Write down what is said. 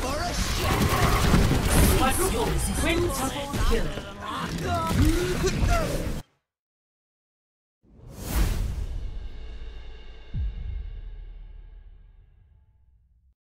for a shot! Quadruple quintuple kill!